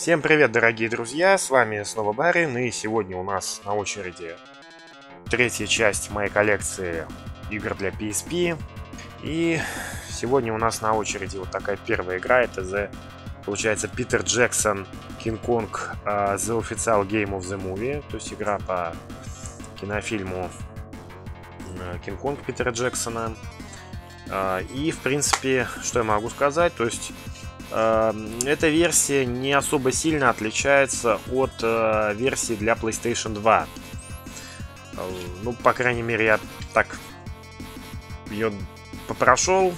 Всем привет, дорогие друзья, с вами снова Барин, и сегодня у нас на очереди третья часть моей коллекции игр для PSP. И сегодня у нас на очереди вот такая первая игра, это The, получается, Питер Джексон Kong uh, The Official Game of the Movie, то есть игра по кинофильму King Kong Питера Джексона. Uh, и, в принципе, что я могу сказать, то есть эта версия не особо сильно отличается от э, версии для PlayStation 2. Э, ну, по крайней мере, я так ее попрошел.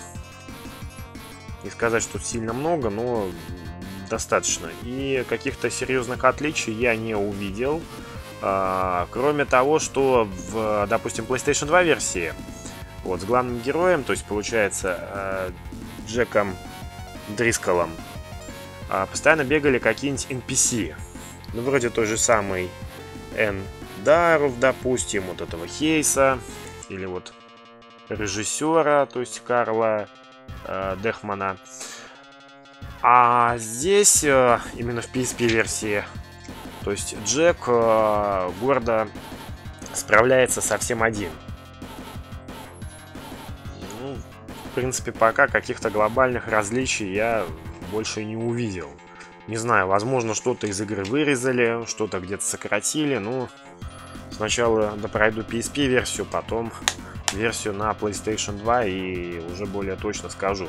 Не сказать, что сильно много, но достаточно. И каких-то серьезных отличий я не увидел. Э, кроме того, что в, допустим, PlayStation 2 версии, вот, с главным героем, то есть, получается, Джеком Дрисколом, а постоянно бегали какие-нибудь NPC. Ну, вроде той же самой Н. Даров, допустим, вот этого Хейса, или вот режиссера, то есть Карла э, Дехмана. А здесь, э, именно в PSP-версии, то есть Джек э, гордо справляется совсем один. Принципе, пока каких-то глобальных различий я больше не увидел. Не знаю, возможно, что-то из игры вырезали, что-то где-то сократили. Ну, сначала допройду PSP-версию, потом версию на PlayStation 2 и уже более точно скажу.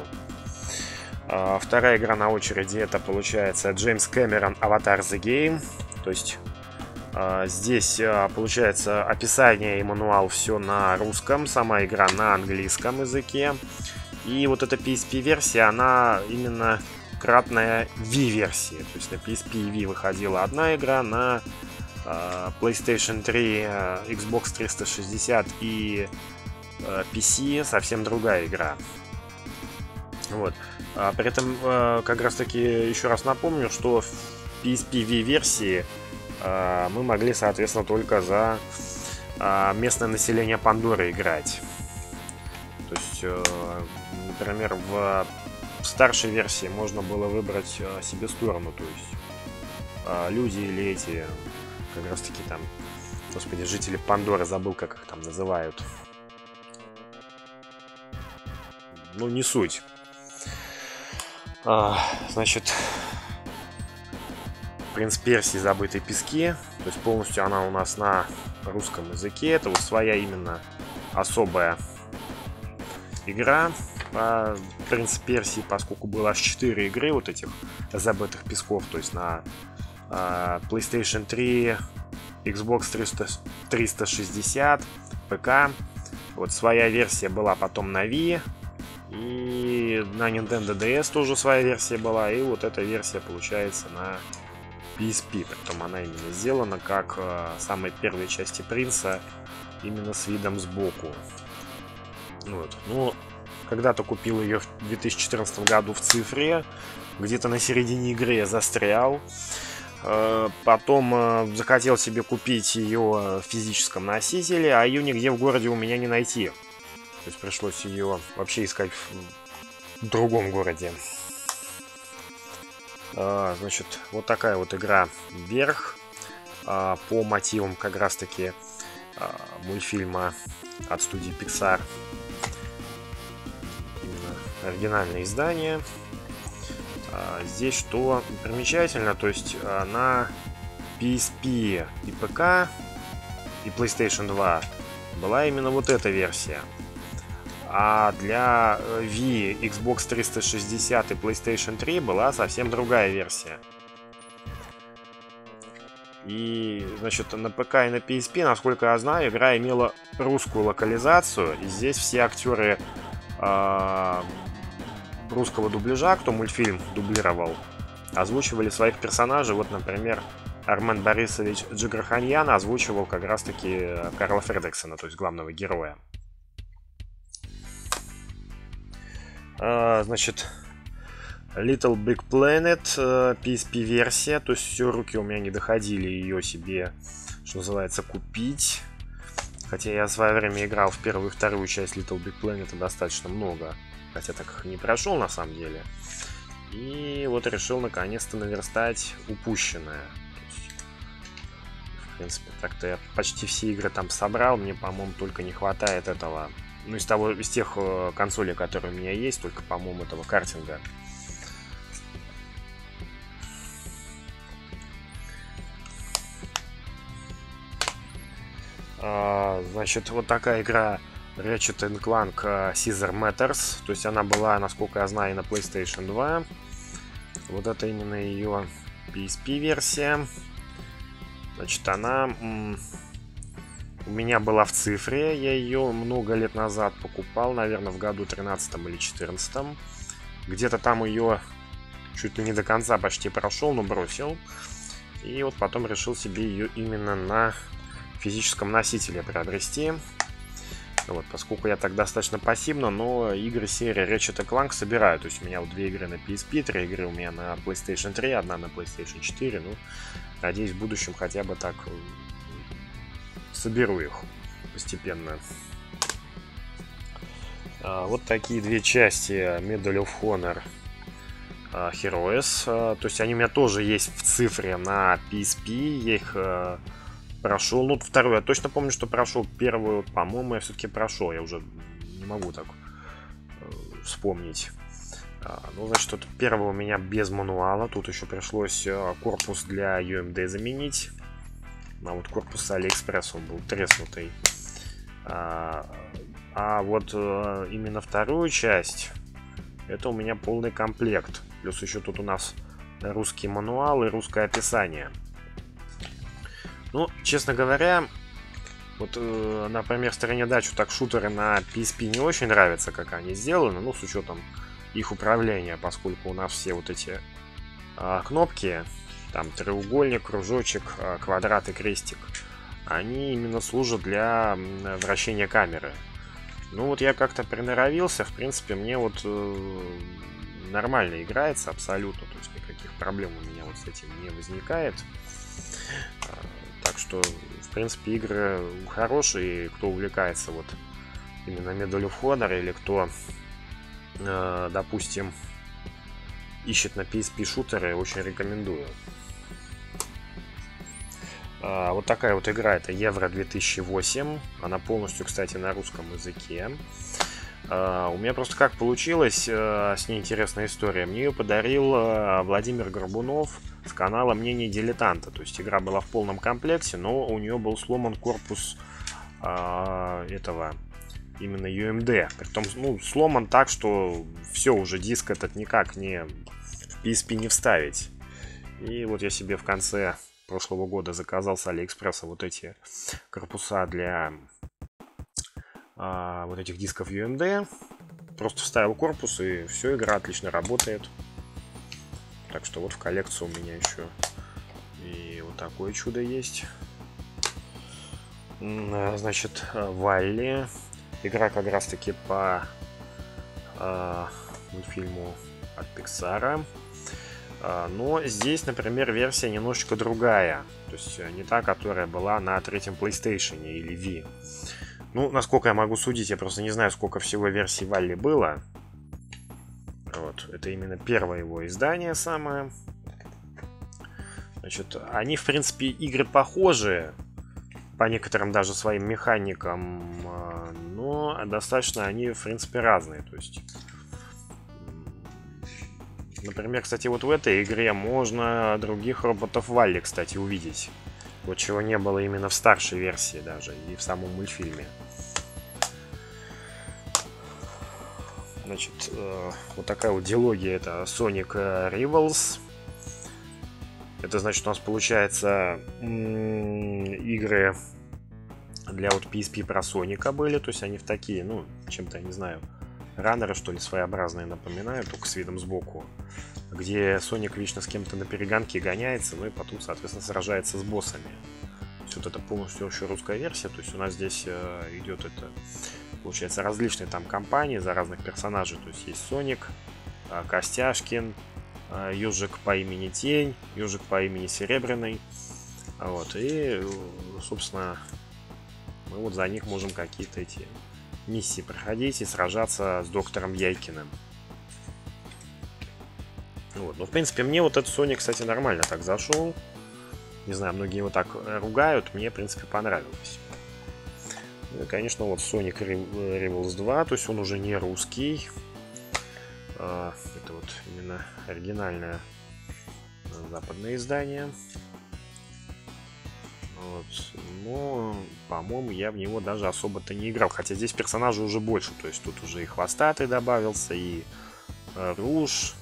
А, вторая игра на очереди это получается Джеймс Кэмерон Avatar The Game. То есть здесь а, получается описание и мануал все на русском, сама игра на английском языке. И вот эта PSP-версия, она именно кратная V-версии. То есть на PSP и V выходила одна игра, на э, PlayStation 3, э, Xbox 360 и PC совсем другая игра. Вот. А при этом, как раз таки, еще раз напомню, что в PSP V-версии мы могли, соответственно, только за э, местное население Пандоры играть. То есть, э, например, в старшей версии можно было выбрать э, себе сторону, то есть э, люди или эти, как раз таки там, господи, жители Пандоры, забыл, как их там называют. Ну, не суть. А, значит, принц Персии забытые пески. То есть полностью она у нас на русском языке. Это вот своя именно особая игра по Принц Персии, поскольку было аж 4 игры вот этих забытых песков, то есть на э, PlayStation 3, Xbox 300, 360, ПК. Вот своя версия была потом на Wii, и на Nintendo DS тоже своя версия была, и вот эта версия получается на PSP, притом она именно сделана как э, самой первой части Принца, именно с видом сбоку. Вот. Ну, когда-то купил ее в 2014 году в цифре. Где-то на середине игры я застрял. Э, потом э, захотел себе купить ее в физическом носителе, а ее нигде в городе у меня не найти. То есть пришлось ее вообще искать в другом городе. Э, значит, вот такая вот игра вверх по мотивам как раз таки мультфильма от студии Pixar оригинальное издание. А, здесь что примечательно, то есть а, на PSP и ПК и PlayStation 2 была именно вот эта версия. А для Wii, Xbox 360 и PlayStation 3 была совсем другая версия. И, значит, на ПК и на PSP, насколько я знаю, игра имела русскую локализацию. И здесь все актеры э, русского дубляжа, кто мультфильм дублировал, озвучивали своих персонажей. Вот, например, Армен Борисович Джигарханьян озвучивал как раз-таки Карла Фредексона, то есть главного героя. Значит, Little Big Planet, PSP-версия, то есть все, руки у меня не доходили ее себе, что называется, купить. Хотя я в свое время играл в первую и вторую часть Little Big Planet достаточно много хотя так не прошел на самом деле. И вот решил наконец-то наверстать упущенное. в принципе, так-то я почти все игры там собрал. Мне, по-моему, только не хватает этого. Ну, из того, из тех э, консолей, которые у меня есть, только, по-моему, этого картинга. А, значит, вот такая игра Ratchet Clank э, Caesar Matters. То есть она была, насколько я знаю, на PlayStation 2. Вот это именно ее PSP-версия. Значит, она у меня была в цифре. Я ее много лет назад покупал, наверное, в году 13 или 14. Где-то там ее чуть ли не до конца почти прошел, но бросил. И вот потом решил себе ее именно на физическом носителе приобрести. Вот, поскольку я так достаточно пассивно, но игры серии Ratchet Clank собираю. То есть у меня вот две игры на PSP, три игры у меня на PlayStation 3, одна на PlayStation 4. Ну, надеюсь, в будущем хотя бы так соберу их постепенно. А, вот такие две части Medal of Honor а, Heroes. А, то есть они у меня тоже есть в цифре на PSP. Я их прошел. Ну, вторую я точно помню, что прошел. Первую, по-моему, я все-таки прошел. Я уже не могу так э, вспомнить. Ну, значит, тут первого у меня без мануала. Тут еще пришлось э, корпус для UMD заменить. А вот корпус Алиэкспресс, он был треснутый. А, а вот э, именно вторую часть, это у меня полный комплект. Плюс еще тут у нас русский мануал и русское описание. Ну, честно говоря, вот, э, например, стороне дачу так шутеры на PSP не очень нравятся, как они сделаны, ну, с учетом их управления, поскольку у нас все вот эти э, кнопки, там треугольник, кружочек, э, квадрат и крестик, они именно служат для вращения камеры. Ну вот я как-то приноровился, в принципе, мне вот э, нормально играется абсолютно, то есть никаких проблем у меня вот с этим не возникает. Так что, в принципе, игры хорошие, кто увлекается вот именно Medal of Honor, или кто, э, допустим, ищет на PSP шутеры, очень рекомендую. А, вот такая вот игра, это Евро 2008. Она полностью, кстати, на русском языке. А, у меня просто как получилось, э, с ней интересная история. Мне ее подарил э, Владимир Горбунов с канала Мнение дилетанта. То есть игра была в полном комплекте, но у нее был сломан корпус а, этого именно UMD. Притом, ну, сломан так, что все, уже диск этот никак не в PSP не вставить. И вот я себе в конце прошлого года заказал с Алиэкспресса вот эти корпуса для а, вот этих дисков UMD. Просто вставил корпус и все, игра отлично работает. Так что вот в коллекцию у меня еще и вот такое чудо есть. Значит, Валли. Игра как раз таки по э, мультфильму от Pixar. Но здесь, например, версия немножечко другая. То есть э, не та, которая была на третьем PlayStation или Wii. Ну, насколько я могу судить, я просто не знаю, сколько всего версий Валли было. Вот, это именно первое его издание самое. Значит, они, в принципе, игры похожие, по некоторым даже своим механикам, а, но достаточно они, в принципе, разные. То есть, например, кстати, вот в этой игре можно других роботов Валли, кстати, увидеть. Вот чего не было именно в старшей версии даже и в самом мультфильме. Значит, э, вот такая вот диалогия это Sonic Rivals. Это значит, у нас получается игры для вот PSP про Соника были, то есть они в такие, ну, чем-то, я не знаю, раннеры, что ли, своеобразные напоминают, только с видом сбоку, где Соник лично с кем-то на перегонке гоняется, ну и потом, соответственно, сражается с боссами. То есть вот это полностью еще русская версия, то есть у нас здесь э, идет это получается, различные там компании за разных персонажей. То есть есть Соник, а, Костяшкин, Южик по имени Тень, Южик по имени Серебряный. Вот, и, собственно, мы вот за них можем какие-то эти миссии проходить и сражаться с доктором Яйкиным. Вот. Ну, в принципе, мне вот этот Sonic, кстати, нормально так зашел. Не знаю, многие его так ругают, мне, в принципе, понравилось. Ну и, конечно, вот Sonic Rebels 2, то есть он уже не русский. А, это вот именно оригинальное западное издание. Вот. Но, по-моему, я в него даже особо-то не играл. Хотя здесь персонажей уже больше. То есть тут уже и хвостатый добавился, и э, Руж,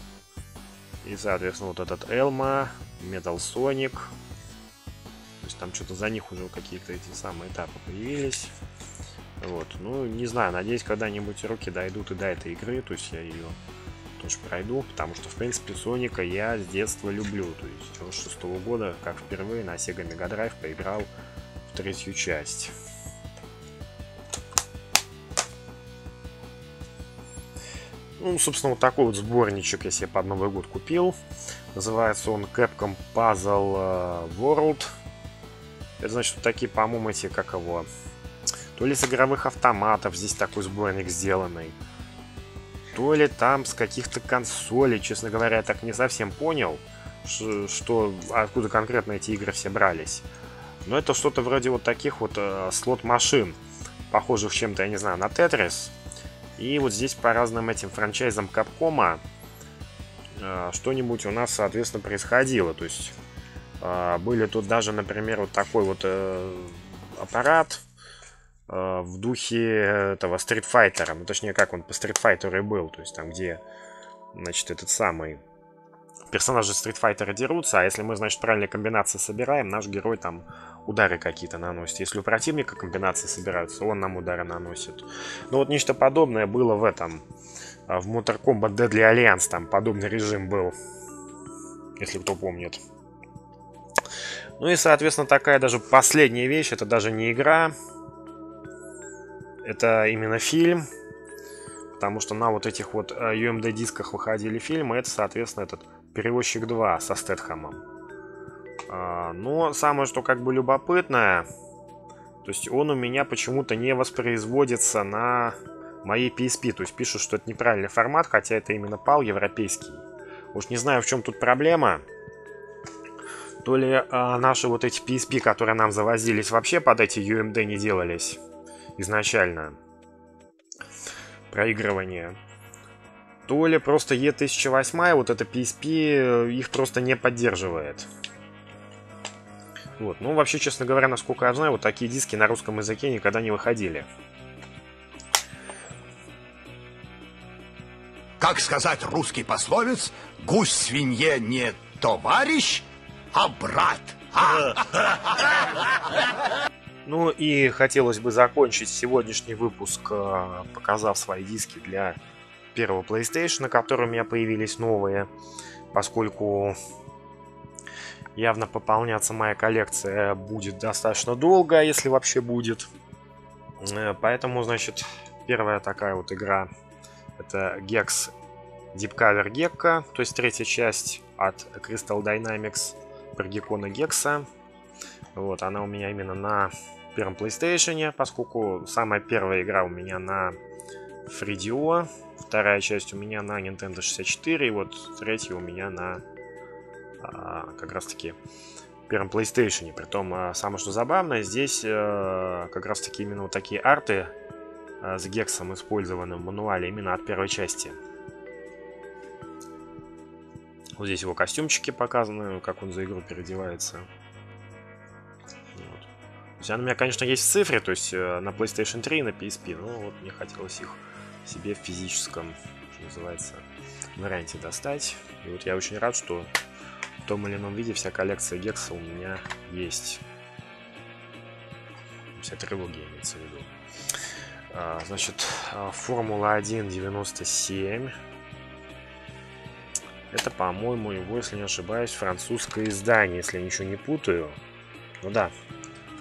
и, соответственно, вот этот Элма, Metal Sonic. То есть там что-то за них уже какие-то эти самые этапы появились. Вот, ну, не знаю, надеюсь, когда-нибудь руки дойдут и до этой игры, то есть я ее тоже пройду, потому что, в принципе, Соника я с детства люблю, то есть с шестого года, как впервые на Sega Mega Drive поиграл в третью часть. Ну, собственно, вот такой вот сборничек я себе под Новый год купил. Называется он Capcom Puzzle э, World. Это значит, вот такие, по-моему, эти, как его... То ли с игровых автоматов здесь такой сборник сделанный. То ли там с каких-то консолей, честно говоря, я так не совсем понял, что, откуда конкретно эти игры все брались. Но это что-то вроде вот таких вот э, слот-машин, похожих чем-то, я не знаю, на Тетрис. И вот здесь по разным этим франчайзам Капкома э, что-нибудь у нас, соответственно, происходило. То есть э, были тут даже, например, вот такой вот э, аппарат в духе этого Fighter. Ну, точнее, как он по Fighter и был. То есть там, где, значит, этот самый персонажи Fighter дерутся, а если мы, значит, правильные комбинации собираем, наш герой там удары какие-то наносит. Если у противника комбинации собираются, он нам удары наносит. Ну вот нечто подобное было в этом, а, в Mortal Kombat Deadly Alliance, там подобный режим был, если кто помнит. Ну и, соответственно, такая даже последняя вещь, это даже не игра, это именно фильм, потому что на вот этих вот а, UMD дисках выходили фильмы, это, соответственно, этот Перевозчик 2 со Стэтхэмом. А, но самое, что как бы любопытное, то есть он у меня почему-то не воспроизводится на моей PSP. То есть пишут, что это неправильный формат, хотя это именно PAL европейский. Уж не знаю, в чем тут проблема. То ли а, наши вот эти PSP, которые нам завозились, вообще под эти UMD не делались изначально. Проигрывание. То ли просто E1008, вот эта PSP, э, их просто не поддерживает. Вот. Ну, вообще, честно говоря, насколько я знаю, вот такие диски на русском языке никогда не выходили. Как сказать русский пословец, гусь свинье не товарищ, а брат. Ну и хотелось бы закончить сегодняшний выпуск, э, показав свои диски для первого PlayStation, на котором у меня появились новые, поскольку явно пополняться моя коллекция будет достаточно долго, если вообще будет. Э, поэтому, значит, первая такая вот игра это Gex Deep Cover Gecko, то есть третья часть от Crystal Dynamics про Геккона Гекса. Вот, она у меня именно на первом PlayStation, поскольку самая первая игра у меня на Фридио, вторая часть у меня на Nintendo 64, и вот третья у меня на а, как раз-таки первом PlayStation. Притом, а, самое что забавное, здесь э, как раз-таки именно вот такие арты э, с гексом использованы в мануале именно от первой части. Вот здесь его костюмчики показаны, как он за игру переодевается. Она у меня, конечно, есть в цифре, то есть э, на PlayStation 3 и на PSP, но вот мне хотелось их себе в физическом, что называется, варианте достать. И вот я очень рад, что в том или ином виде вся коллекция Гекса у меня есть. Вся трилогия имеется в виду. А, значит, а, Формула 1 97. Это, по-моему, его, если не ошибаюсь, французское издание, если я ничего не путаю. Ну да,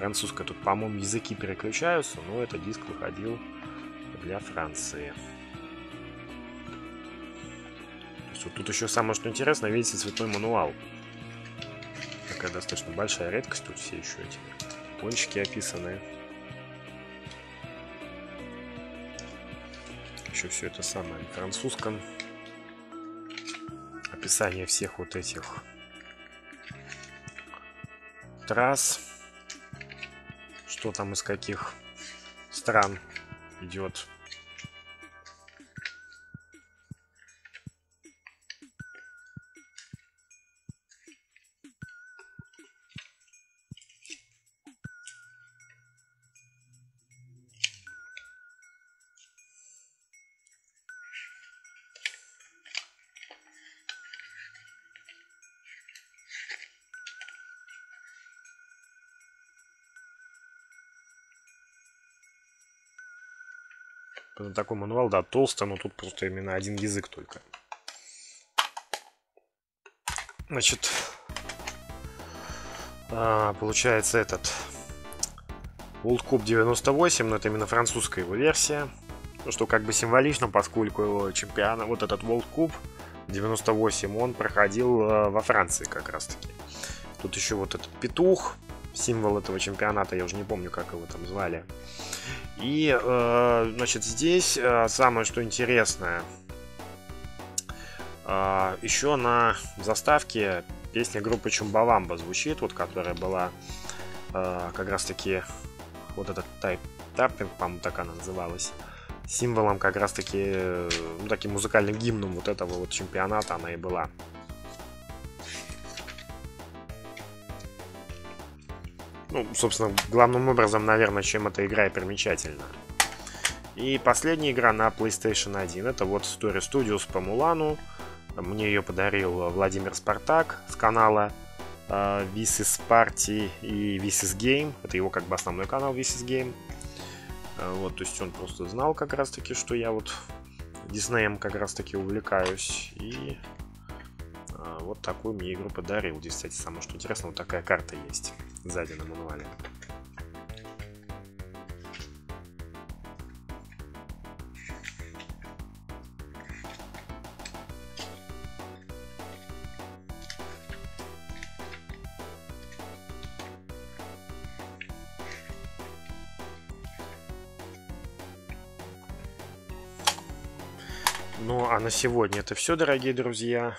французское. Тут, по-моему, языки переключаются, но этот диск выходил для Франции. Вот тут еще самое что интересное, видите, цветной мануал. Такая достаточно большая редкость, тут все еще эти пончики описаны. Еще все это самое французском. описание всех вот этих трасс. Что там из каких стран идет. Такой мануал, да, толстый, но тут просто именно один язык только. Значит, а, получается этот World Cup 98, но это именно французская его версия. Что как бы символично, поскольку его чемпион, вот этот World Cup 98, он проходил а, во Франции как раз таки. Тут еще вот этот петух, символ этого чемпионата, я уже не помню, как его там звали. И, э, значит, здесь э, самое, что интересное, э, еще на заставке песня группы Чумбавамба звучит, вот которая была как раз-таки вот этот тайп таппинг, по-моему, так она называлась, символом как раз-таки, ну, таким музыкальным гимном вот этого вот чемпионата она и была. Ну, собственно, главным образом, наверное, чем эта игра и примечательна. И последняя игра на PlayStation 1. Это вот Story Studios по Мулану. Мне ее подарил Владимир Спартак с канала uh, This is Party и This is Game. Это его как бы основной канал This is Game. Uh, вот, то есть он просто знал как раз таки, что я вот Диснеем как раз таки увлекаюсь. И вот такую мне игру подарил. Кстати, самое что интересно, вот такая карта есть сзади на мануале. Ну а на сегодня это все, дорогие друзья.